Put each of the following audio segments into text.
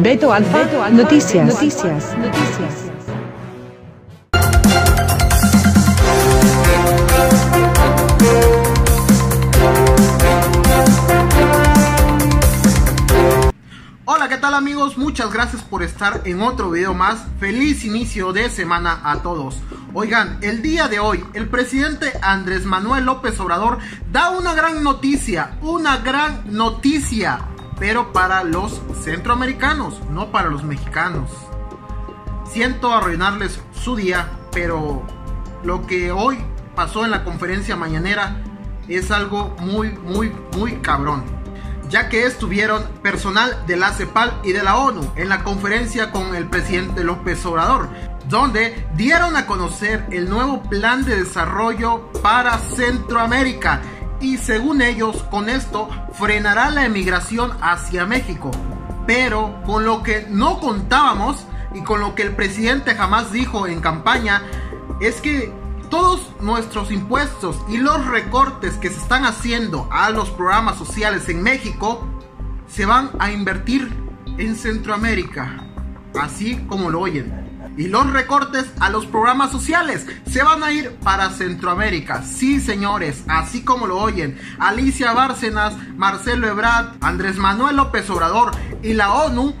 Beto Alfa, Noticias. Noticias. Noticias. Hola, ¿qué tal amigos? Muchas gracias por estar en otro video más. Feliz inicio de semana a todos. Oigan, el día de hoy el presidente Andrés Manuel López Obrador da una gran noticia, una gran noticia, pero para los centroamericanos, no para los mexicanos. Siento arruinarles su día, pero lo que hoy pasó en la conferencia mañanera es algo muy, muy, muy cabrón ya que estuvieron personal de la CEPAL y de la ONU en la conferencia con el presidente López Obrador, donde dieron a conocer el nuevo plan de desarrollo para Centroamérica y según ellos con esto frenará la emigración hacia México. Pero con lo que no contábamos y con lo que el presidente jamás dijo en campaña es que todos nuestros impuestos y los recortes que se están haciendo a los programas sociales en México se van a invertir en Centroamérica, así como lo oyen. Y los recortes a los programas sociales se van a ir para Centroamérica. Sí, señores, así como lo oyen. Alicia Bárcenas, Marcelo Ebrard, Andrés Manuel López Obrador y la ONU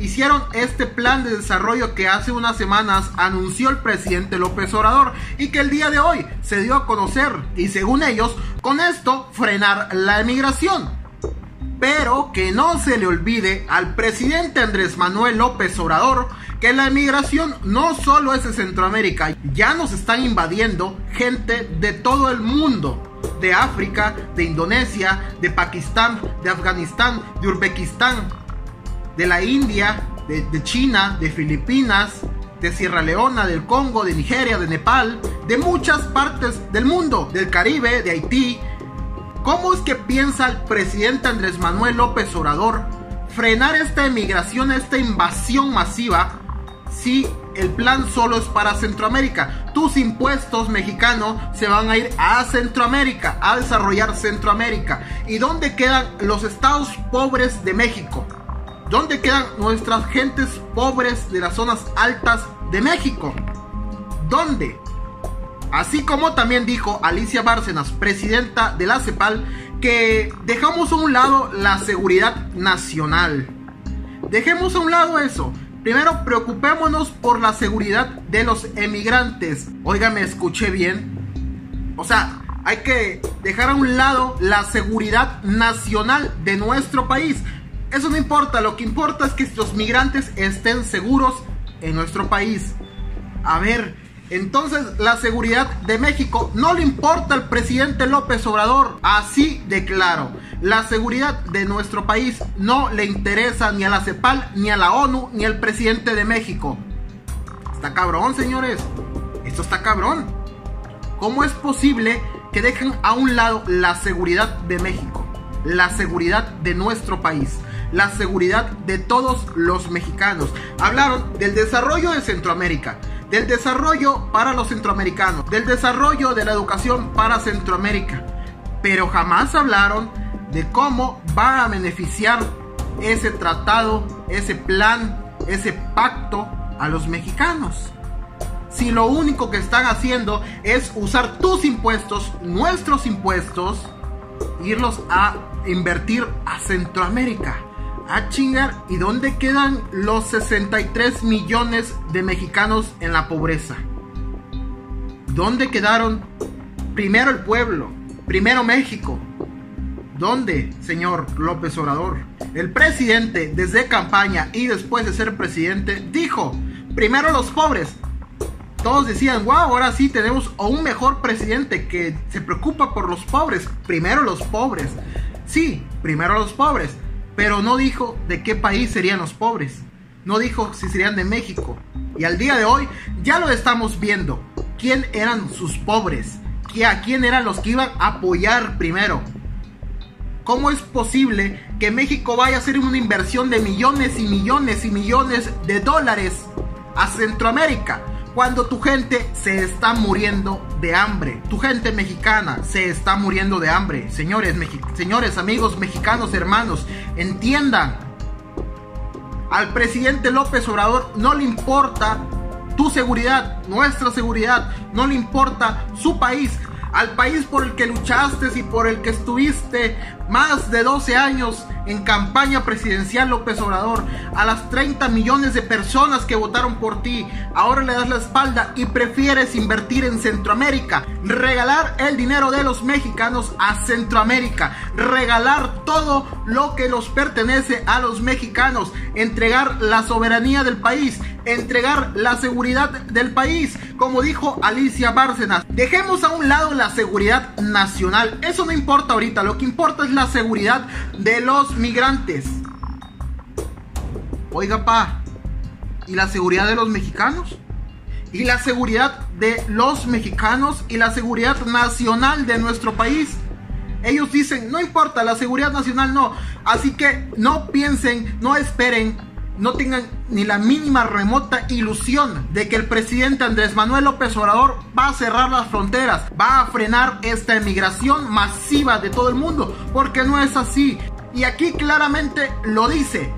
hicieron este plan de desarrollo que hace unas semanas anunció el presidente López Obrador y que el día de hoy se dio a conocer y según ellos con esto frenar la emigración. Pero que no se le olvide al presidente Andrés Manuel López Obrador que la emigración no solo es de Centroamérica, ya nos están invadiendo gente de todo el mundo de África, de Indonesia, de Pakistán, de Afganistán, de Uzbekistán, de la India, de, China, de Filipinas, de Sierra Leona, del Congo, de Nigeria, de Nepal, de muchas partes del mundo, del Caribe, de Haití. ¿Cómo es que piensa el presidente Andrés Manuel López Obrador frenar esta emigración, esta invasión masiva, si el plan solo es para Centroamérica? Tus impuestos mexicanos se van a ir a Centroamérica, a desarrollar Centroamérica. ¿Y dónde quedan los estados pobres de México? ¿Dónde quedan nuestras gentes pobres de las zonas altas de México? ¿Dónde? Así como también dijo Alicia Bárcenas, presidenta de la CEPAL, que dejamos a un lado la seguridad nacional. Dejemos a un lado eso. Primero preocupémonos por la seguridad de los emigrantes. Oiga, me escuché bien. O sea, hay que dejar a un lado la seguridad nacional de nuestro país. Eso no importa, lo que importa es que los migrantes estén seguros en nuestro país. A ver, entonces la seguridad de México no le importa al presidente López Obrador, así de claro. La seguridad de nuestro país no le interesa ni a la CEPAL, ni a la ONU, ni al presidente de México. Está cabrón, señores. Esto está cabrón. ¿Cómo es posible que dejen a un lado la seguridad de México? La seguridad de nuestro país la seguridad de todos los mexicanos. Hablaron del desarrollo de Centroamérica, del desarrollo para los centroamericanos, del desarrollo de la educación para Centroamérica, pero jamás hablaron de cómo va a beneficiar ese tratado, ese plan, ese pacto a los mexicanos. Si lo único que están haciendo es usar tus impuestos, nuestros impuestos, irlos a invertir a Centroamérica. A chingar, ¿y dónde quedan los 63 millones de mexicanos en la pobreza? ¿Dónde quedaron primero el pueblo, primero México? ¿Dónde, señor López Obrador? El presidente, desde campaña y después de ser presidente, dijo, primero los pobres. Todos decían, wow, ahora sí tenemos a un mejor presidente que se preocupa por los pobres. Primero los pobres. Sí, primero los pobres pero no dijo de qué país serían los pobres. No dijo si serían de México. Y al día de hoy ya lo estamos viendo. ¿Quién eran sus pobres? ¿A quién eran los que iban a apoyar primero? ¿Cómo es posible que México vaya a hacer una inversión de millones y millones y millones de dólares a Centroamérica? cuando tu gente se está muriendo de hambre. Tu gente mexicana se está muriendo de hambre. Señores, señores, amigos mexicanos, hermanos, entiendan. Al presidente López Obrador no le importa tu seguridad, nuestra seguridad, no le importa su país, al país por el que luchaste y por el que estuviste más de 12 años en campaña presidencial López Obrador, a las 30 millones de personas que votaron por ti, ahora le das la espalda y prefieres invertir en Centroamérica, regalar el dinero de los mexicanos a Centroamérica, regalar todo lo que los pertenece a los mexicanos, entregar la soberanía del país, entregar la seguridad del país, como dijo Alicia Bárcenas. Dejemos a un lado la seguridad nacional, eso no importa ahorita, lo que importa es la seguridad de los migrantes. Oiga, pa, ¿y la seguridad de los mexicanos? ¿Y la seguridad de los mexicanos y la seguridad nacional de nuestro país? Ellos dicen, no importa, la seguridad nacional no. Así que no piensen, no esperen, no tengan ni la mínima remota ilusión de que el presidente Andrés Manuel López Obrador va a cerrar las fronteras, va a frenar esta emigración masiva de todo el mundo, porque no es así. Y aquí claramente lo dice.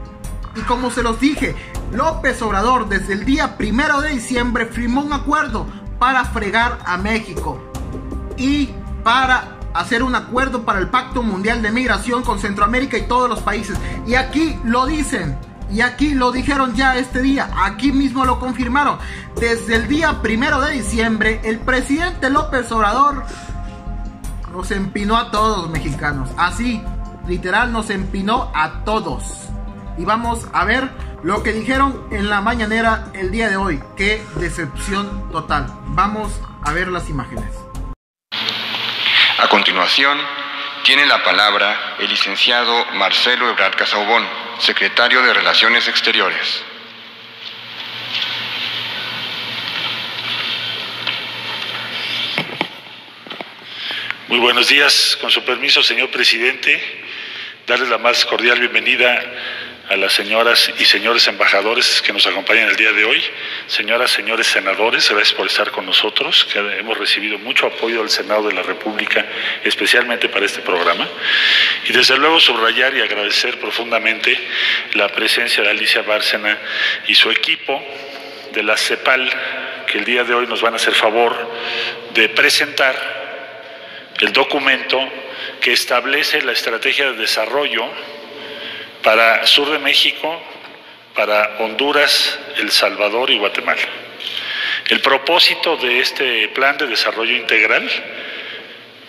Y como se los dije, López Obrador desde el día primero de diciembre firmó un acuerdo para fregar a México y para hacer un acuerdo para el Pacto Mundial de Migración con Centroamérica y todos los países. Y aquí lo dicen. Y aquí lo dijeron ya este día, aquí mismo lo confirmaron. Desde el día primero de diciembre, el presidente López Obrador nos empinó a todos mexicanos. Así, literal, nos empinó a todos. Y vamos a ver lo que dijeron en la mañanera el día de hoy. Qué decepción total. Vamos a ver las imágenes. A continuación, tiene la palabra el licenciado Marcelo Ebrard Casaubón, secretario de Relaciones Exteriores. Muy buenos días, con su permiso, señor presidente, darles la más cordial bienvenida a las señoras y señores embajadores que nos acompañan el día de hoy, señoras, señores senadores, gracias por estar con nosotros, que hemos recibido mucho apoyo del Senado de la República, especialmente para este programa, y desde luego subrayar y agradecer profundamente la presencia de Alicia Bárcena y su equipo de la CEPAL, que el día de hoy nos van a hacer favor de presentar el documento que establece la estrategia de desarrollo para sur de México, para Honduras, El Salvador y Guatemala. El propósito de este plan de desarrollo integral,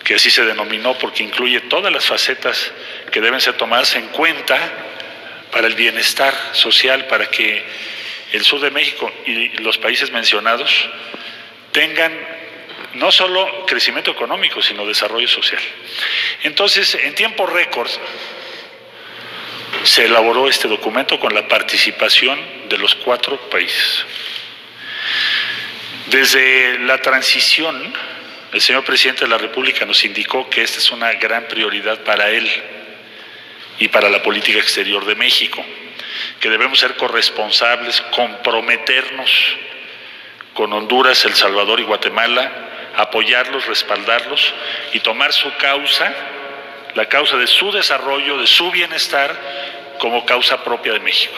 que así se denominó porque incluye todas las facetas que deben ser tomadas en cuenta para el bienestar social, para que el sur de México y los países mencionados tengan no solo crecimiento económico, sino desarrollo social. Entonces, en tiempo récord, se elaboró este documento con la participación de los cuatro países. Desde la transición, el señor presidente de la República nos indicó que esta es una gran prioridad para él y para la política exterior de México, que debemos ser corresponsables, comprometernos con Honduras, El Salvador y Guatemala, apoyarlos, respaldarlos y tomar su causa, la causa de su desarrollo, de su bienestar, como causa propia de México.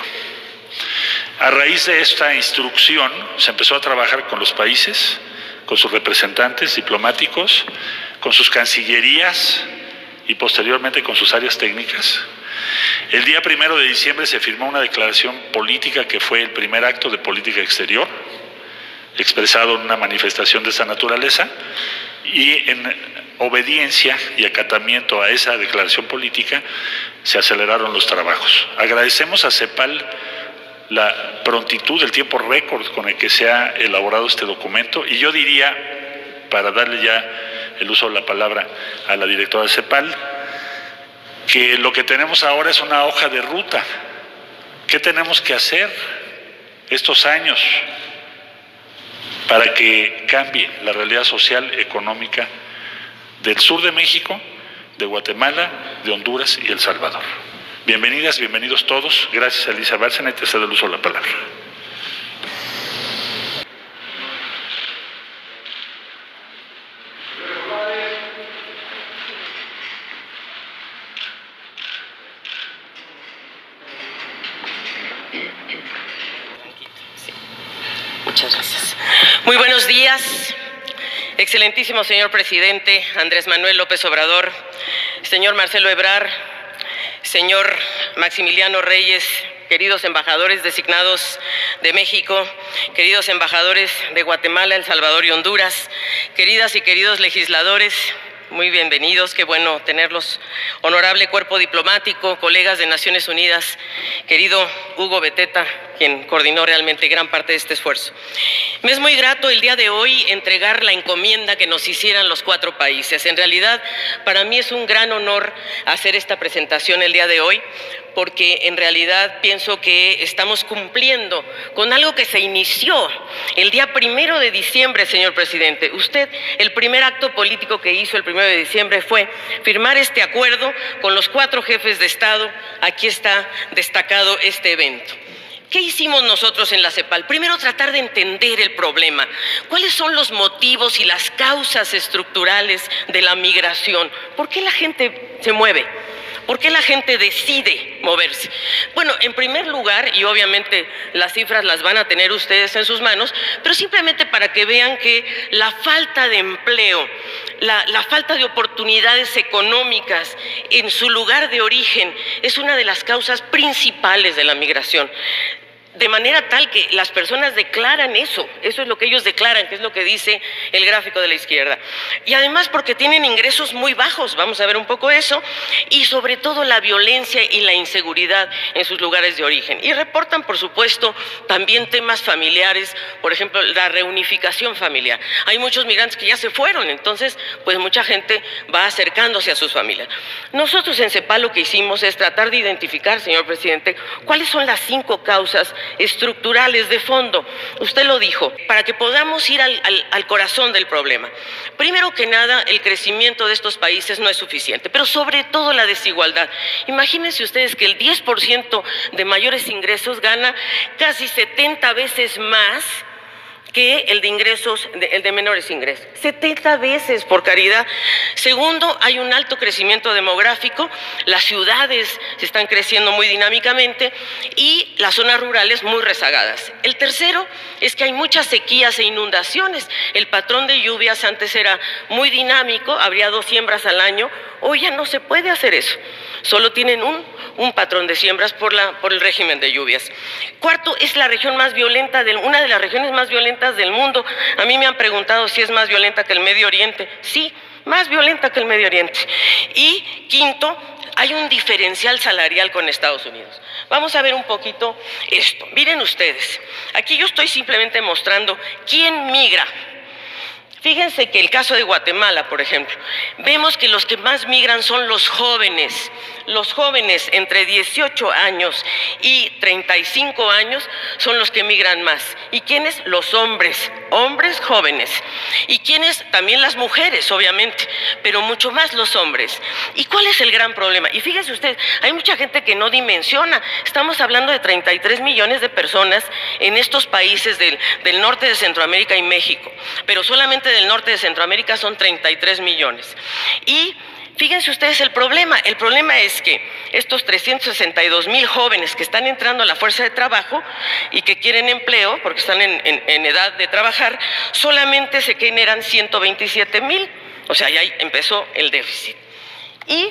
A raíz de esta instrucción se empezó a trabajar con los países, con sus representantes diplomáticos, con sus cancillerías y posteriormente con sus áreas técnicas. El día primero de diciembre se firmó una declaración política que fue el primer acto de política exterior, expresado en una manifestación de esa naturaleza, y en obediencia y acatamiento a esa declaración política se aceleraron los trabajos. Agradecemos a CEPAL la prontitud, el tiempo récord con el que se ha elaborado este documento y yo diría, para darle ya el uso de la palabra a la directora de CEPAL, que lo que tenemos ahora es una hoja de ruta. ¿Qué tenemos que hacer estos años para que cambie la realidad social, económica del sur de México, de Guatemala, de Honduras y El Salvador. Bienvenidas, bienvenidos todos. Gracias a Elisa Bárcena y te cedo el uso de la palabra. Muchas gracias. Muy buenos días excelentísimo señor presidente Andrés Manuel López Obrador, señor Marcelo Ebrar, señor Maximiliano Reyes, queridos embajadores designados de México, queridos embajadores de Guatemala, El Salvador y Honduras, queridas y queridos legisladores, muy bienvenidos, qué bueno tenerlos. Honorable cuerpo diplomático, colegas de Naciones Unidas, querido Hugo Beteta, quien coordinó realmente gran parte de este esfuerzo. Me es muy grato el día de hoy entregar la encomienda que nos hicieran los cuatro países. En realidad, para mí es un gran honor hacer esta presentación el día de hoy, porque en realidad pienso que estamos cumpliendo con algo que se inició el día primero de diciembre, señor presidente. Usted, el primer acto político que hizo el primero de diciembre fue firmar este acuerdo con los cuatro jefes de Estado. Aquí está destacado este evento. ¿Qué hicimos nosotros en la CEPAL? Primero tratar de entender el problema. ¿Cuáles son los motivos y las causas estructurales de la migración? ¿Por qué la gente se mueve? ¿Por qué la gente decide moverse? Bueno, en primer lugar, y obviamente las cifras las van a tener ustedes en sus manos, pero simplemente para que vean que la falta de empleo, la, falta de oportunidades económicas en su lugar de origen es una de las causas principales de la migración de manera tal que las personas declaran eso, eso es lo que ellos declaran, que es lo que dice el gráfico de la izquierda. Y además porque tienen ingresos muy bajos, vamos a ver un poco eso, y sobre todo la violencia y la inseguridad en sus lugares de origen. Y reportan, por supuesto, también temas familiares, por ejemplo, la reunificación familiar. Hay muchos migrantes que ya se fueron, entonces, pues mucha gente va acercándose a sus familias. Nosotros en CEPAL lo que hicimos es tratar de identificar, señor presidente, cuáles son las cinco causas estructurales de fondo. Usted lo dijo, para que podamos ir al, al, corazón del problema. Primero que nada, el crecimiento de estos países no es suficiente, pero sobre todo la desigualdad. Imagínense ustedes que el 10% de mayores ingresos gana casi 70 veces más que el de ingresos, el de menores ingresos. 70 veces por caridad. Segundo, hay un alto crecimiento demográfico, las ciudades están creciendo muy dinámicamente y las zonas rurales muy rezagadas. El tercero es que hay muchas sequías e inundaciones. El patrón de lluvias antes era muy dinámico, habría dos siembras al año, hoy ya no se puede hacer eso. Solo tienen un, un patrón de siembras por, la, por el régimen de lluvias. Cuarto, es la región más violenta, del, una de las regiones más violentas del mundo. A mí me han preguntado si es más violenta que el Medio Oriente. Sí, más violenta que el Medio Oriente. Y quinto, hay un diferencial salarial con Estados Unidos. Vamos a ver un poquito esto. Miren ustedes, aquí yo estoy simplemente mostrando quién migra Fíjense que el caso de Guatemala, por ejemplo, vemos que los que más migran son los jóvenes. Los jóvenes entre 18 años y 35 años son los que migran más. ¿Y quiénes? Los hombres, hombres jóvenes. ¿Y quiénes? También las mujeres, obviamente, pero mucho más los hombres. ¿Y cuál es el gran problema? Y fíjense ustedes, hay mucha gente que no dimensiona. Estamos hablando de 33 millones de personas en estos países del, del norte de Centroamérica y México, pero solamente del norte de Centroamérica son 33 millones. Y Fíjense ustedes el problema. El problema es que estos 362 mil jóvenes que están entrando a la fuerza de trabajo y que quieren empleo, porque están en, edad de trabajar, solamente se generan 127 mil. O sea, ya empezó el déficit. Y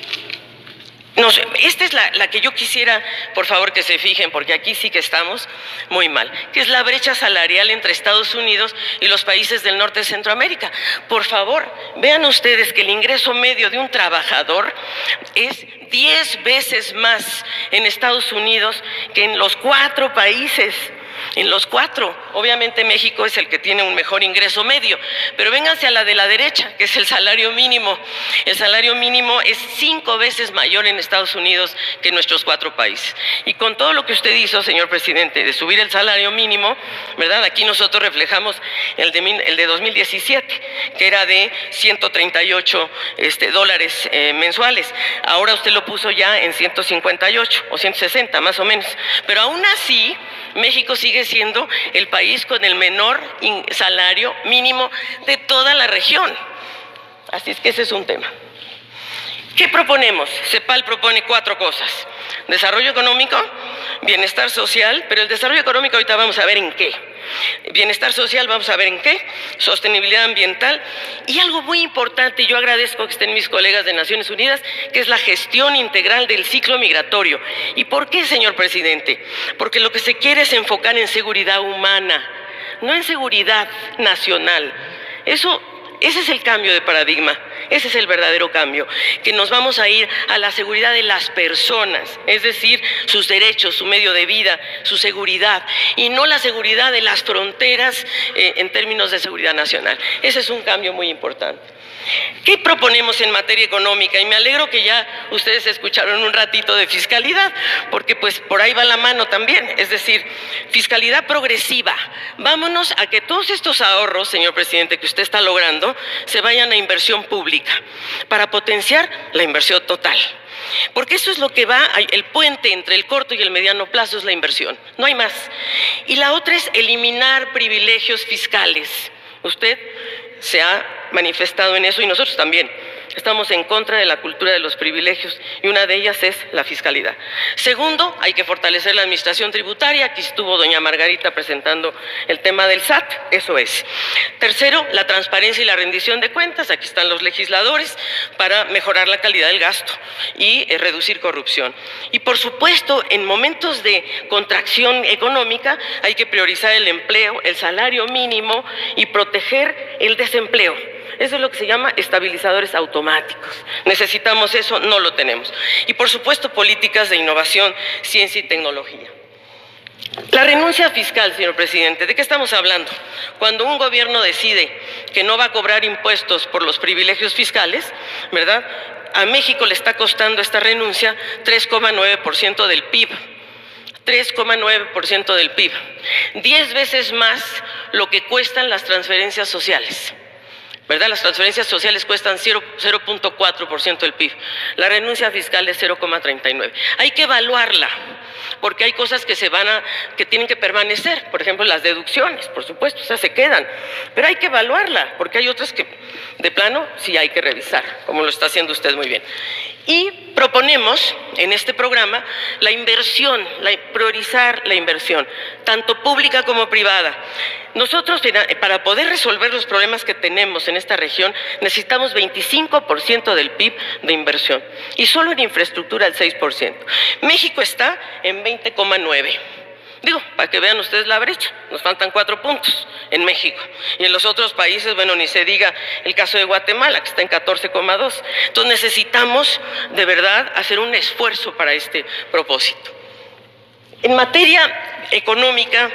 esta es la, la, que yo quisiera, por favor, que se fijen, porque aquí sí que estamos muy mal, que es la brecha salarial entre Estados Unidos y los países del norte de Centroamérica. Por favor, vean ustedes que el ingreso medio de un trabajador es 10 veces más en Estados Unidos que en los cuatro países en los cuatro. Obviamente México es el que tiene un mejor ingreso medio, pero vénganse a la de la derecha, que es el salario mínimo. El salario mínimo es cinco veces mayor en Estados Unidos que en nuestros cuatro países. Y con todo lo que usted hizo, señor presidente, de subir el salario mínimo, ¿verdad? Aquí nosotros reflejamos el de, el de 2017, que era de 138 este, dólares eh, mensuales. Ahora usted lo puso ya en 158 o 160 más o menos. Pero aún así, México sigue siendo el país con el menor salario mínimo de toda la región. Así es que ese es un tema. ¿Qué proponemos? CEPAL propone cuatro cosas. Desarrollo económico, bienestar social, pero el desarrollo económico ahorita vamos a ver en qué. Bienestar social, vamos a ver en qué, sostenibilidad ambiental y algo muy importante, yo agradezco que estén mis colegas de Naciones Unidas, que es la gestión integral del ciclo migratorio. ¿Y por qué, señor presidente? Porque lo que se quiere es enfocar en seguridad humana, no en seguridad nacional. Eso ese es el cambio de paradigma, ese es el verdadero cambio, que nos vamos a ir a la seguridad de las personas, es decir, sus derechos, su medio de vida, su seguridad, y no la seguridad de las fronteras eh, en términos de seguridad nacional. Ese es un cambio muy importante. ¿Qué proponemos en materia económica? Y me alegro que ya ustedes escucharon un ratito de fiscalidad, porque pues por ahí va la mano también, es decir, fiscalidad progresiva. Vámonos a que todos estos ahorros, señor presidente, que usted está logrando, se vayan a inversión pública para potenciar la inversión total. Porque eso es lo que va, el puente entre el corto y el mediano plazo es la inversión, no hay más. Y la otra es eliminar privilegios fiscales. Usted se ha manifestado en eso y nosotros también. Estamos en contra de la cultura de los privilegios y una de ellas es la fiscalidad. Segundo, hay que fortalecer la administración tributaria. Aquí estuvo doña Margarita presentando el tema del SAT, eso es. Tercero, la transparencia y la rendición de cuentas. Aquí están los legisladores para mejorar la calidad del gasto y eh, reducir corrupción. Y por supuesto, en momentos de contracción económica hay que priorizar el empleo, el salario mínimo y proteger el desempleo. Eso es lo que se llama estabilizadores automáticos. Necesitamos eso, no lo tenemos. Y por supuesto, políticas de innovación, ciencia y tecnología. La renuncia fiscal, señor presidente, ¿de qué estamos hablando? Cuando un gobierno decide que no va a cobrar impuestos por los privilegios fiscales, ¿verdad? A México le está costando esta renuncia 3,9% del PIB. 3,9% del PIB. Diez veces más lo que cuestan las transferencias sociales. ¿Verdad? Las transferencias sociales cuestan 0.4% del PIB. La renuncia fiscal es 0,39. Hay que evaluarla, porque hay cosas que se van a, que tienen que permanecer, por ejemplo, las deducciones, por supuesto, o sea, se quedan, pero hay que evaluarla, porque hay otras que de plano sí hay que revisar, como lo está haciendo usted muy bien. Y proponemos en este programa la inversión, la, priorizar la inversión, tanto pública como privada. Nosotros, para poder resolver los problemas que tenemos en esta región, necesitamos 25% del PIB de inversión y solo en infraestructura el 6%. México está en 20,9%. Digo, para que vean ustedes la brecha, nos faltan cuatro puntos en México. Y en los otros países, bueno, ni se diga el caso de Guatemala, que está en 14,2. Entonces necesitamos de verdad hacer un esfuerzo para este propósito. En materia económica,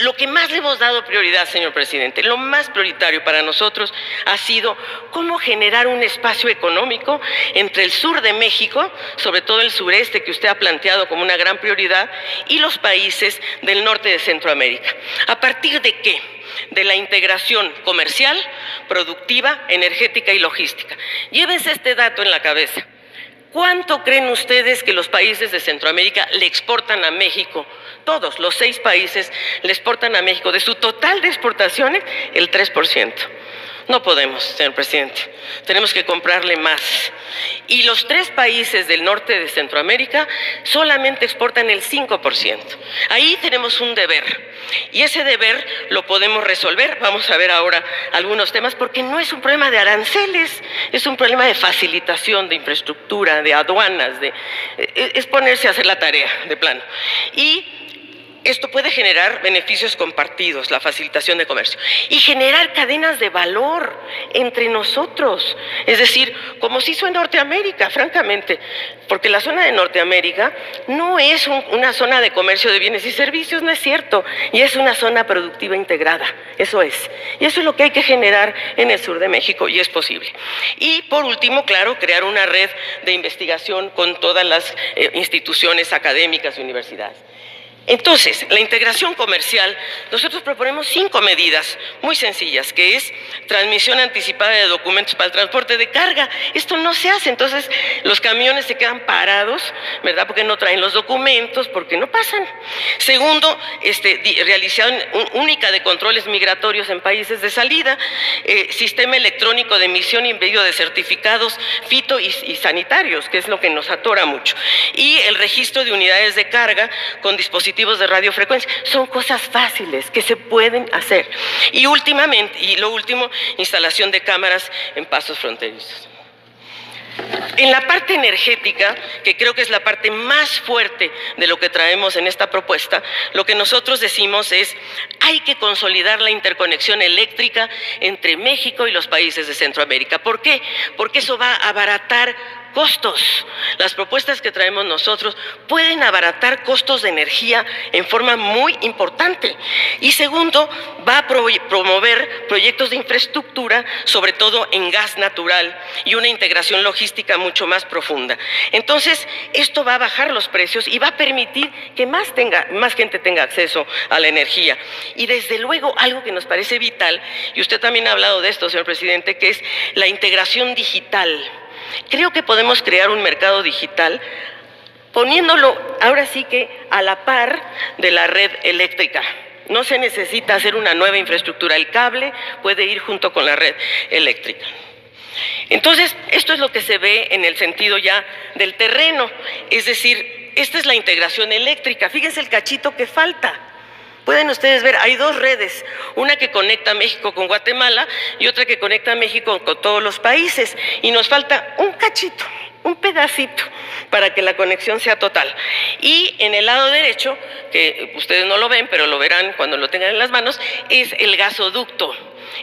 lo que más le hemos dado prioridad, señor presidente, lo más prioritario para nosotros ha sido cómo generar un espacio económico entre el sur de México, sobre todo el sureste que usted ha planteado como una gran prioridad, y los países del norte de Centroamérica. ¿A partir de qué? de la integración comercial, productiva, energética y logística. Llévense este dato en la cabeza. ¿Cuánto creen ustedes que los países de Centroamérica le exportan a México todos los seis países le exportan a México de su total de exportaciones el 3%. No podemos, señor presidente. Tenemos que comprarle más. Y los tres países del norte de Centroamérica solamente exportan el 5%. Ahí tenemos un deber. Y ese deber lo podemos resolver. Vamos a ver ahora algunos temas, porque no es un problema de aranceles, es un problema de facilitación, de infraestructura, de aduanas, de, es ponerse a hacer la tarea de plano. Y esto puede generar beneficios compartidos, la facilitación de comercio, y generar cadenas de valor entre nosotros. Es decir, como se hizo en Norteamérica, francamente, porque la zona de Norteamérica no es una zona de comercio de bienes y servicios, no es cierto, y es una zona productiva integrada, eso es. Y eso es lo que hay que generar en el sur de México, y es posible. Y por último, claro, crear una red de investigación con todas las eh, instituciones académicas y universidades. Entonces, la integración comercial, nosotros proponemos cinco medidas muy sencillas, que es transmisión anticipada de documentos para el transporte de carga. Esto no se hace, entonces los camiones se quedan parados, ¿verdad? Porque no traen los documentos, porque no pasan. Segundo, este, realización única de controles migratorios en países de salida, eh, sistema electrónico de emisión y envío de certificados fito y, y sanitarios, que es lo que nos atora mucho, y el registro de unidades de carga con dispositivos de radiofrecuencia. Son cosas fáciles que se pueden hacer. Y últimamente, y lo último, instalación de cámaras en pasos fronterizos. En la parte energética, que creo que es la parte más fuerte de lo que traemos en esta propuesta, lo que nosotros decimos es, hay que consolidar la interconexión eléctrica entre México y los países de Centroamérica. ¿Por qué? Porque eso va a abaratar costos. Las propuestas que traemos nosotros pueden abaratar costos de energía en forma muy importante. Y segundo, va a promover proyectos de infraestructura, sobre todo en gas natural y una integración logística mucho más profunda. Entonces, esto va a bajar los precios y va a permitir que más, tenga, más gente tenga acceso a la energía. Y desde luego, algo que nos parece vital, y usted también ha hablado de esto, señor presidente, que es la integración digital. Creo que podemos crear un mercado digital poniéndolo ahora sí que a la par de la red eléctrica. No se necesita hacer una nueva infraestructura, el cable puede ir junto con la red eléctrica. Entonces, esto es lo que se ve en el sentido ya del terreno, es decir, esta es la integración eléctrica. Fíjense el cachito que falta. Pueden ustedes ver, hay dos redes, una que conecta México con Guatemala y otra que conecta México con todos los países. Y nos falta un cachito, un pedacito para que la conexión sea total. Y en el lado derecho, que ustedes no lo ven, pero lo verán cuando lo tengan en las manos, es el gasoducto.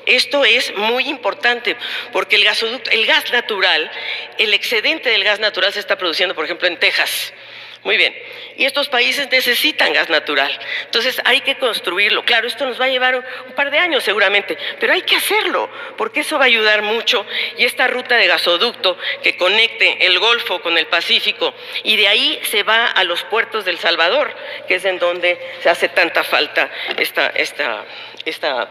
Esto es muy importante porque el gasoducto, el gas natural, el excedente del gas natural se está produciendo, por ejemplo, en Texas. Muy bien. Y estos países necesitan gas natural. Entonces hay que construirlo. Claro, esto nos va a llevar un, par de años seguramente, pero hay que hacerlo, porque eso va a ayudar mucho. Y esta ruta de gasoducto que conecte el Golfo con el Pacífico, y de ahí se va a los puertos del Salvador, que es en donde se hace tanta falta esta, esta, esta,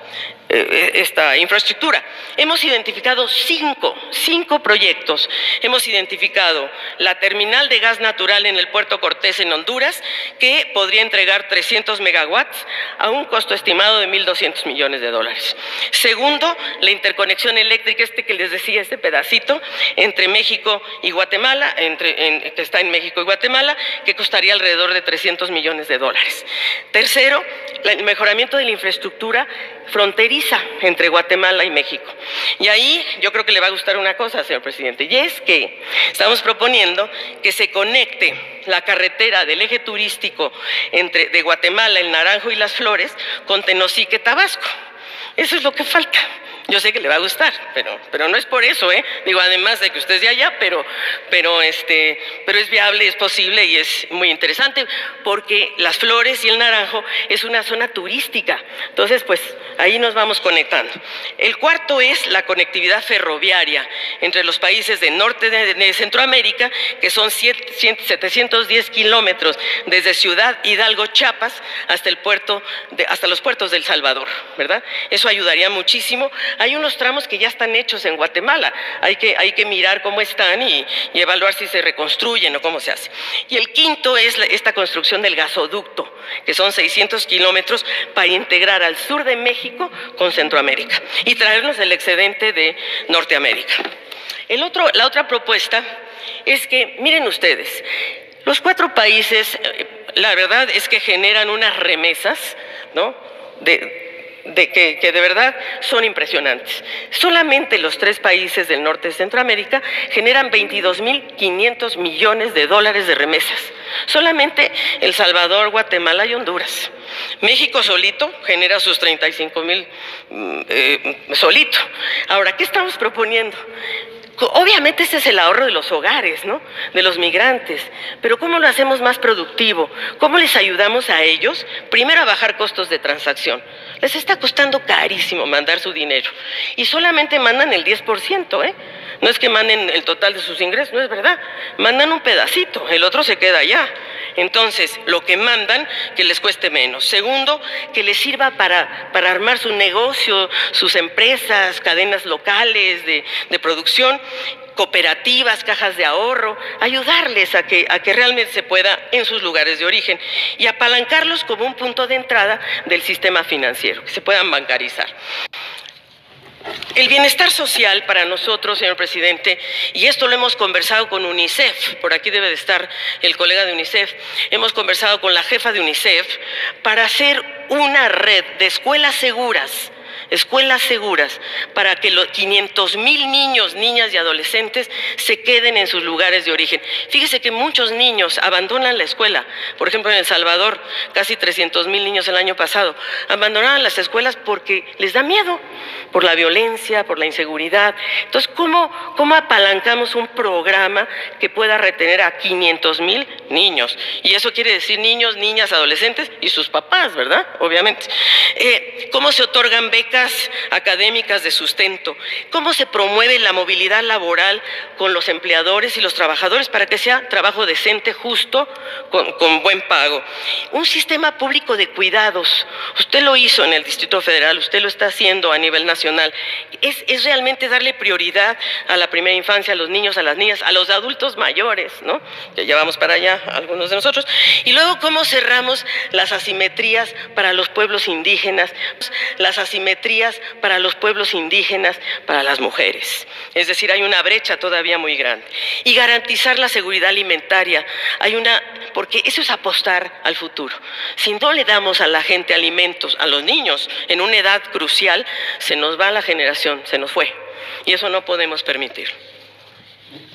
eh, esta infraestructura. Hemos identificado cinco, cinco proyectos. Hemos identificado la terminal de gas natural en el puerto Cortés en Honduras, que podría entregar 300 megawatts a un costo estimado de 1.200 millones de dólares. Segundo, la interconexión eléctrica, este que les decía, este pedacito, entre México y Guatemala, entre, que está en México y Guatemala, que costaría alrededor de 300 millones de dólares. Tercero, el mejoramiento de la infraestructura fronteriza entre Guatemala y México. Y ahí yo creo que le va a gustar una cosa, señor presidente, y es que estamos proponiendo que se conecte la carretera del eje turístico entre, de Guatemala, el Naranjo y las Flores con Tenosique, Tabasco. Eso es lo que falta. Yo sé que le va a gustar, pero, pero no es por eso, ¿eh? Digo, además de que usted es de allá, pero, pero, este, pero es viable, es posible y es muy interesante, porque las flores y el naranjo es una zona turística. Entonces, pues ahí nos vamos conectando. El cuarto es la conectividad ferroviaria entre los países del norte de, Centroamérica, que son 710 kilómetros desde Ciudad Hidalgo, Chiapas, hasta el puerto, de, hasta los puertos del Salvador, ¿verdad? Eso ayudaría muchísimo hay unos tramos que ya están hechos en Guatemala, hay que, mirar cómo están y, evaluar si se reconstruyen o cómo se hace. Y el quinto es esta construcción del gasoducto, que son 600 kilómetros para integrar al sur de México con Centroamérica y traernos el excedente de Norteamérica. La otra propuesta es que, miren ustedes, los cuatro países, eh, la verdad es que generan unas remesas, ¿no? De que, de verdad son impresionantes. Solamente los tres países del norte de Centroamérica generan 22.500 millones de dólares de remesas. Solamente El Salvador, Guatemala y Honduras. México solito genera sus 35 mil mm, eh, solito. Ahora, ¿qué estamos proponiendo? Obviamente ese es el ahorro de los hogares, ¿no? De los migrantes. Pero ¿cómo lo hacemos más productivo? ¿Cómo les ayudamos a ellos? Primero a bajar costos de transacción. Les está costando carísimo mandar su dinero. Y solamente mandan el 10%, ¿eh? No es que manden el total de sus ingresos, no es verdad. Mandan un pedacito, el otro se queda allá. Entonces, lo que mandan, que les cueste menos. Segundo, que les sirva para, para armar su negocio, sus empresas, cadenas locales de, de producción cooperativas, cajas de ahorro, ayudarles a que, a que realmente se pueda en sus lugares de origen y apalancarlos como un punto de entrada del sistema financiero, que se puedan bancarizar. El bienestar social para nosotros, señor presidente, y esto lo hemos conversado con UNICEF, por aquí debe de estar el colega de UNICEF, hemos conversado con la jefa de UNICEF para hacer una red de escuelas seguras escuelas seguras para que los 500 mil niños, niñas y adolescentes se queden en sus lugares de origen. Fíjese que muchos niños abandonan la escuela. Por ejemplo, en El Salvador, casi 300 mil niños el año pasado abandonaron las escuelas porque les da miedo, por la violencia, por la inseguridad. Entonces, ¿cómo, cómo apalancamos un programa que pueda retener a 500 mil niños? Y eso quiere decir niños, niñas, adolescentes y sus papás, ¿verdad? Obviamente. Eh, ¿Cómo se otorgan becas? Académicas de sustento, cómo se promueve la movilidad laboral con los empleadores y los trabajadores para que sea trabajo decente, justo, con, buen pago. Un sistema público de cuidados, usted lo hizo en el Distrito Federal, usted lo está haciendo a nivel nacional, es, es realmente darle prioridad a la primera infancia, a los niños, a las niñas, a los adultos mayores, ¿no? Que llevamos para allá algunos de nosotros. Y luego, ¿cómo cerramos las asimetrías para los pueblos indígenas? Las asimetrías para los pueblos indígenas, para las mujeres. Es decir, hay una brecha todavía muy grande. Y garantizar la seguridad alimentaria. Hay una, porque eso es apostar al futuro. Si no le damos a la gente alimentos, a los niños, en una edad crucial, se nos va la generación, se nos fue. Y eso no podemos permitirlo.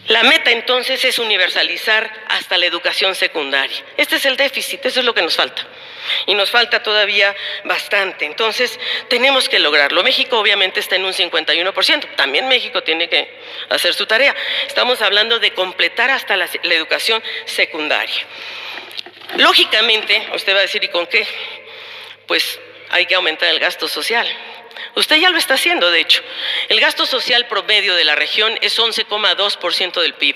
La meta entonces es universalizar hasta la educación secundaria. Este es el déficit, eso es lo que nos falta. Y nos falta todavía bastante. Entonces, tenemos que lograrlo. México obviamente está en un 51%. También México tiene que hacer su tarea. Estamos hablando de completar hasta la, la educación secundaria. Lógicamente, usted va a decir, ¿y con qué? Pues hay que aumentar el gasto social. Usted ya lo está haciendo, de hecho. El gasto social promedio de la región es 11,2% del PIB.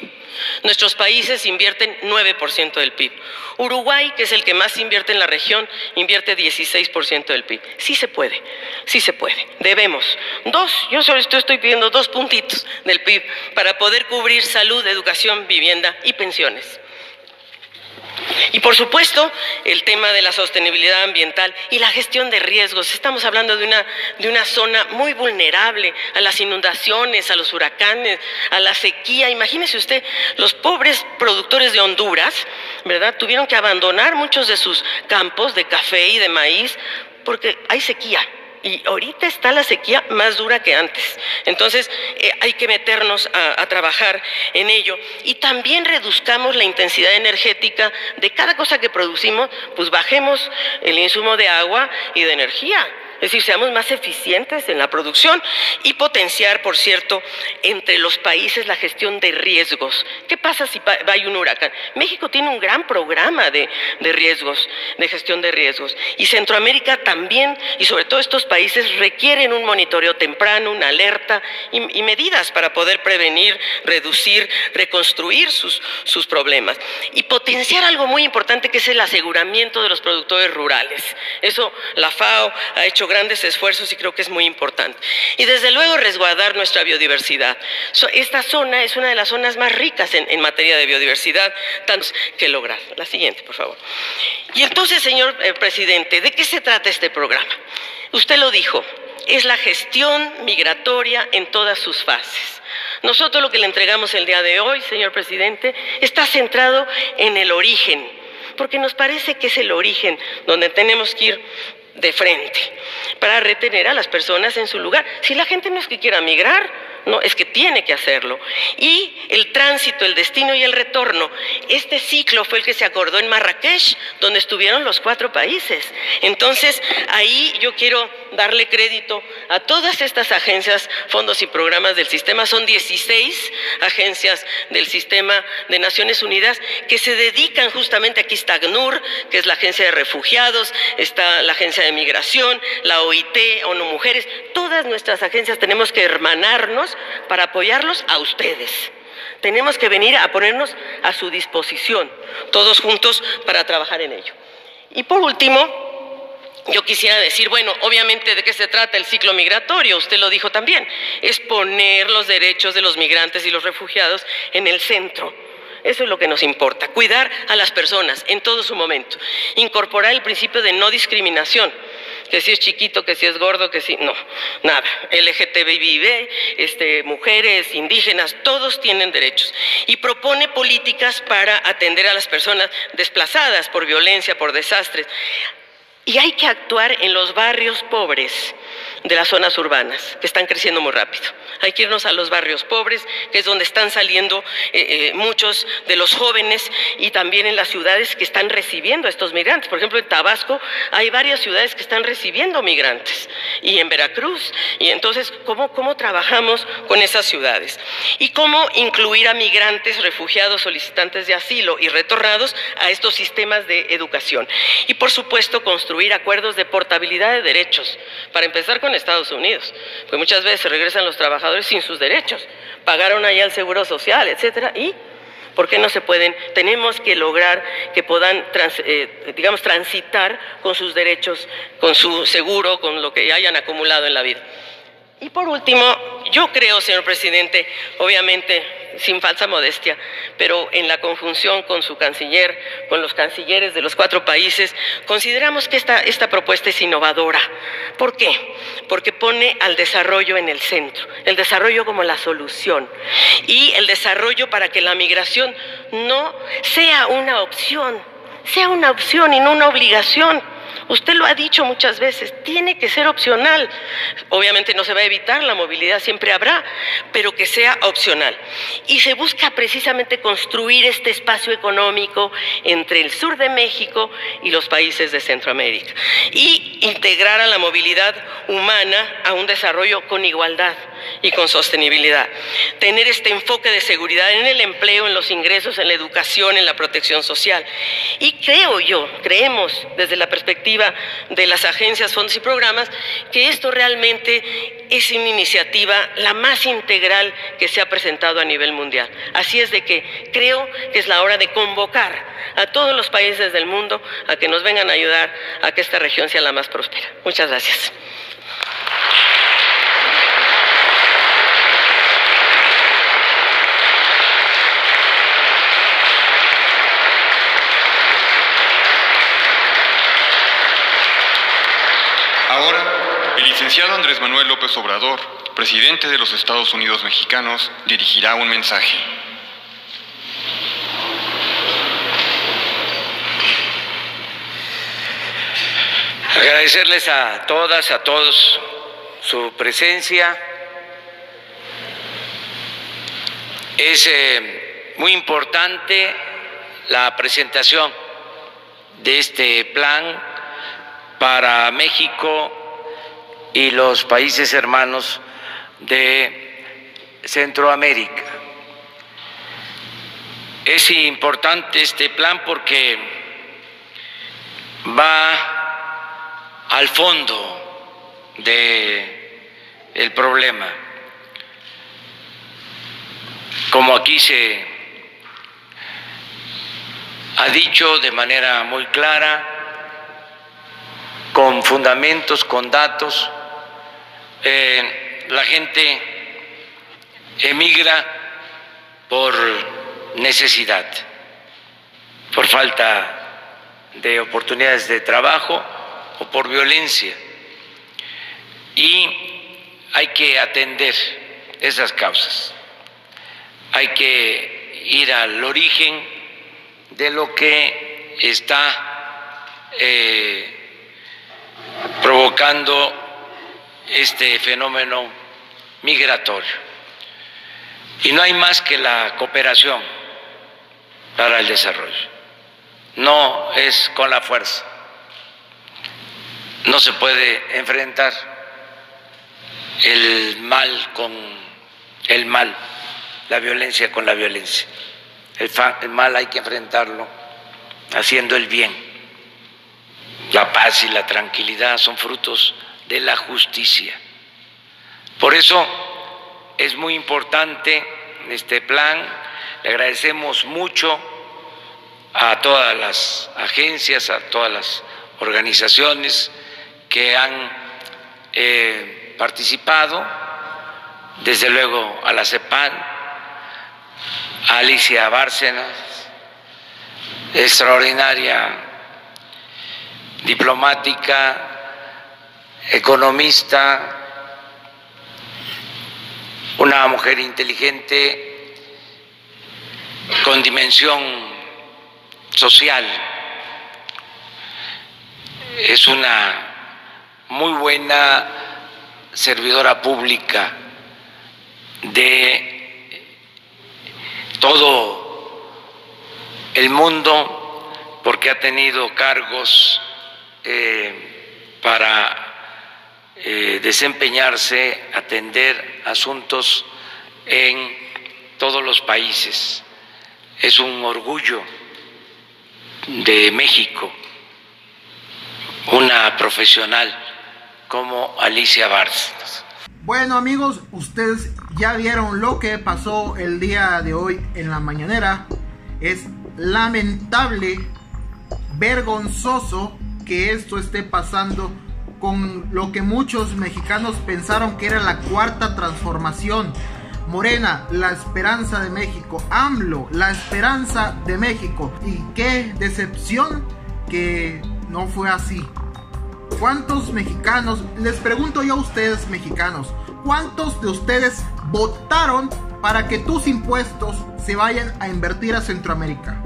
Nuestros países invierten 9% del PIB. Uruguay, que es el que más invierte en la región, invierte 16% del PIB. Sí se puede, sí se puede. Debemos. Dos, yo solo estoy pidiendo dos puntitos del PIB para poder cubrir salud, educación, vivienda y pensiones. Y por supuesto, el tema de la sostenibilidad ambiental y la gestión de riesgos. Estamos hablando de una, de una zona muy vulnerable a las inundaciones, a los huracanes, a la sequía. Imagínese usted, los pobres productores de Honduras, ¿verdad? Tuvieron que abandonar muchos de sus campos de café y de maíz porque hay sequía y ahorita está la sequía más dura que antes. Entonces eh, hay que meternos a, a, trabajar en ello y también reduzcamos la intensidad energética de cada cosa que producimos, pues bajemos el insumo de agua y de energía. Es decir, seamos más eficientes en la producción y potenciar, por cierto, entre los países la gestión de riesgos. ¿Qué pasa si hay un huracán? México tiene un gran programa de, de riesgos, de gestión de riesgos. Y Centroamérica también, y sobre todo estos países, requieren un monitoreo temprano, una alerta y, y medidas para poder prevenir, reducir, reconstruir sus, sus problemas. Y potenciar algo muy importante que es el aseguramiento de los productores rurales. Eso la FAO ha hecho grandes esfuerzos y creo que es muy importante. Y desde luego resguardar nuestra biodiversidad. Esta zona es una de las zonas más ricas en, en materia de biodiversidad, tanto que lograr. La siguiente, por favor. Y entonces, señor eh, presidente, ¿de qué se trata este programa? Usted lo dijo, es la gestión migratoria en todas sus fases. Nosotros lo que le entregamos el día de hoy, señor presidente, está centrado en el origen, porque nos parece que es el origen donde tenemos que ir de frente para retener a las personas en su lugar. Si la gente no es que quiera migrar, no, es que tiene que hacerlo. Y el tránsito, el destino y el retorno. Este ciclo fue el que se acordó en Marrakech, donde estuvieron los cuatro países. Entonces, ahí yo quiero darle crédito a todas estas agencias, fondos y programas del sistema. Son 16 agencias del sistema de Naciones Unidas que se dedican justamente, aquí está ACNUR, que es la agencia de refugiados, está la agencia de migración, la OIT, ONU Mujeres. Todas nuestras agencias tenemos que hermanarnos para apoyarlos a ustedes. Tenemos que venir a ponernos a su disposición, todos juntos, para trabajar en ello. Y por último, yo quisiera decir, bueno, obviamente de qué se trata el ciclo migratorio, usted lo dijo también, es poner los derechos de los migrantes y los refugiados en el centro. Eso es lo que nos importa, cuidar a las personas en todo su momento, incorporar el principio de no discriminación que si es chiquito, que si es gordo, que si no, nada. LGTBI, este, mujeres, indígenas, todos tienen derechos. Y propone políticas para atender a las personas desplazadas por violencia, por desastres. Y hay que actuar en los barrios pobres de las zonas urbanas, que están creciendo muy rápido. Hay que irnos a los barrios pobres, que es donde están saliendo eh, eh, muchos de los jóvenes y también en las ciudades que están recibiendo a estos migrantes. Por ejemplo, en Tabasco hay varias ciudades que están recibiendo migrantes y en Veracruz. Y entonces, ¿cómo, cómo trabajamos con esas ciudades? Y cómo incluir a migrantes, refugiados, solicitantes de asilo y retornados a estos sistemas de educación. Y por supuesto, construir acuerdos de portabilidad de derechos, para empezar con Estados Unidos, porque muchas veces regresan los trabajadores sin sus derechos, pagaron allá el seguro social, etcétera, y ¿por qué no se pueden? Tenemos que lograr que puedan, eh, digamos, transitar con sus derechos, con su seguro, con lo que hayan acumulado en la vida. Y por último, yo creo, señor presidente, obviamente sin falsa modestia, pero en la conjunción con su canciller, con los cancilleres de los cuatro países, consideramos que esta, esta propuesta es innovadora. ¿Por qué? Porque pone al desarrollo en el centro, el desarrollo como la solución y el desarrollo para que la migración no sea una opción, sea una opción y no una obligación. Usted lo ha dicho muchas veces, tiene que ser opcional. Obviamente no se va a evitar, la movilidad siempre habrá, pero que sea opcional. Y se busca precisamente construir este espacio económico entre el sur de México y los países de Centroamérica. Y integrar a la movilidad humana a un desarrollo con igualdad y con sostenibilidad. Tener este enfoque de seguridad en el empleo, en los ingresos, en la educación, en la protección social. Y creo yo, creemos desde la perspectiva de las agencias, fondos y programas, que esto realmente es una iniciativa la más integral que se ha presentado a nivel mundial. Así es de que creo que es la hora de convocar a todos los países del mundo a que nos vengan a ayudar a que esta región sea la más próspera. Muchas gracias. Licenciado Andrés Manuel López Obrador, presidente de los Estados Unidos mexicanos, dirigirá un mensaje. Agradecerles a todas, a todos su presencia. Es eh, muy importante la presentación de este plan para México y los países hermanos de Centroamérica. Es importante este plan porque va al fondo de el problema. Como aquí se ha dicho de manera muy clara, con fundamentos, con datos, eh, la gente emigra por necesidad, por falta de oportunidades de trabajo o por violencia. Y hay que atender esas causas. Hay que ir al origen de lo que está eh, provocando este fenómeno migratorio. Y no hay más que la cooperación para el desarrollo. No es con la fuerza. No se puede enfrentar el mal con el mal, la violencia con la violencia. El, mal hay que enfrentarlo haciendo el bien. La paz y la tranquilidad son frutos de la justicia. Por eso es muy importante este plan. Le agradecemos mucho a todas las agencias, a todas las organizaciones que han eh, participado, desde luego a la CEPAN, a Alicia Bárcenas, extraordinaria diplomática, economista, una mujer inteligente con dimensión social. Es una muy buena servidora pública de todo el mundo porque ha tenido cargos eh, para eh, desempeñarse, atender asuntos en todos los países. Es un orgullo de México, una profesional como Alicia Bárcenas. Bueno amigos, ustedes ya vieron lo que pasó el día de hoy en la mañanera. Es lamentable, vergonzoso que esto esté pasando con lo que muchos mexicanos pensaron que era la cuarta transformación. Morena, la esperanza de México. AMLO, la esperanza de México. Y qué decepción que no fue así. ¿Cuántos mexicanos, les pregunto yo a ustedes mexicanos, cuántos de ustedes votaron para que tus impuestos se vayan a invertir a Centroamérica?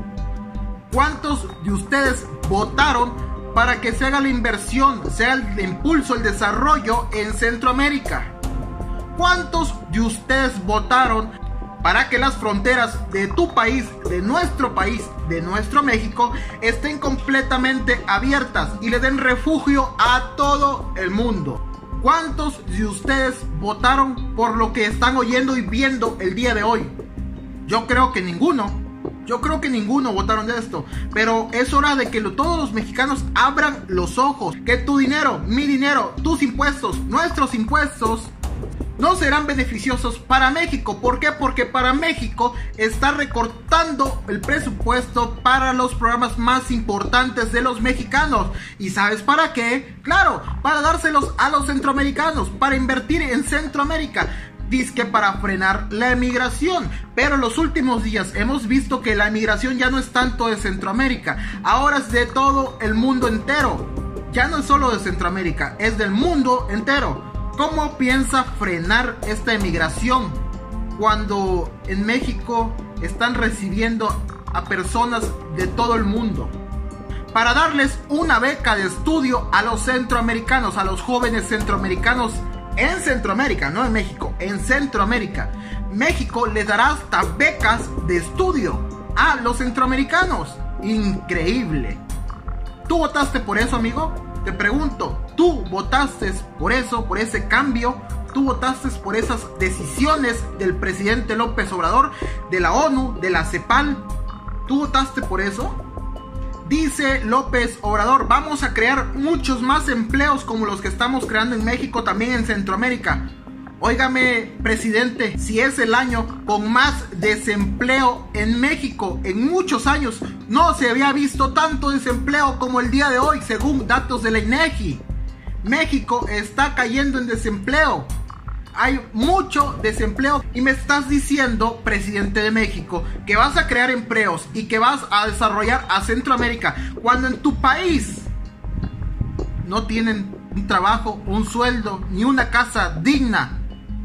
¿Cuántos de ustedes votaron para que se haga la inversión, sea el impulso, el desarrollo en Centroamérica. ¿Cuántos de ustedes votaron para que las fronteras de tu país, de nuestro país, de nuestro México, estén completamente abiertas y le den refugio a todo el mundo? ¿Cuántos de ustedes votaron por lo que están oyendo y viendo el día de hoy? Yo creo que ninguno. Yo creo que ninguno votaron de esto, pero es hora de que todos los mexicanos abran los ojos, que tu dinero, mi dinero, tus impuestos, nuestros impuestos no serán beneficiosos para México. ¿Por qué? Porque para México está recortando el presupuesto para los programas más importantes de los mexicanos. ¿Y sabes para qué? Claro, para dárselos a los centroamericanos, para invertir en Centroamérica disque para frenar la emigración. Pero los últimos días hemos visto que la emigración ya no es tanto de Centroamérica, ahora es de todo el mundo entero. Ya no es solo de Centroamérica, es del mundo entero. ¿Cómo piensa frenar esta emigración cuando en México están recibiendo a personas de todo el mundo? Para darles una beca de estudio a los centroamericanos, a los jóvenes centroamericanos en Centroamérica, no en México, en Centroamérica. México les dará hasta becas de estudio a los centroamericanos. Increíble. ¿Tú votaste por eso, amigo? Te pregunto, ¿tú votaste por eso, por ese cambio? ¿Tú votaste por esas decisiones del presidente López Obrador, de la ONU, de la CEPAL? ¿Tú votaste por eso? Dice López Obrador, vamos a crear muchos más empleos como los que estamos creando en México, también en Centroamérica. Óigame, presidente, si es el año con más desempleo en México en muchos años, no se había visto tanto desempleo como el día de hoy, según datos de la INEGI. México está cayendo en desempleo hay mucho desempleo y me estás diciendo, presidente de México, que vas a crear empleos y que vas a desarrollar a Centroamérica cuando en tu país no tienen un trabajo, un sueldo ni una casa digna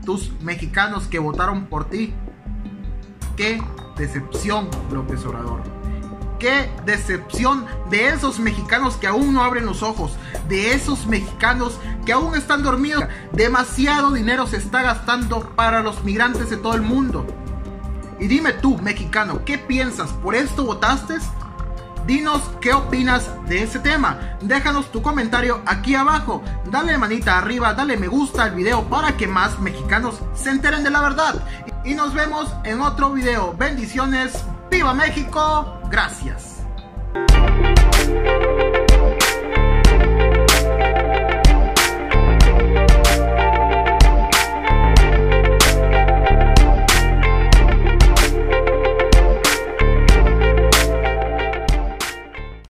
tus mexicanos que votaron por ti. Qué decepción, López Obrador. Qué decepción de esos mexicanos que aún no abren los ojos, de esos mexicanos que aún están dormidos. Demasiado dinero se está gastando para los migrantes de todo el mundo. Y dime tú, mexicano, ¿qué piensas? ¿Por esto votaste? Dinos qué opinas de ese tema. Déjanos tu comentario aquí abajo. Dale manita arriba, dale me gusta al video para que más mexicanos se enteren de la verdad. Y nos vemos en otro video. Bendiciones. ¡Viva México! Gracias.